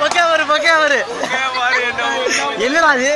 பக்கா வரு பக்கா வரு என்னடா அது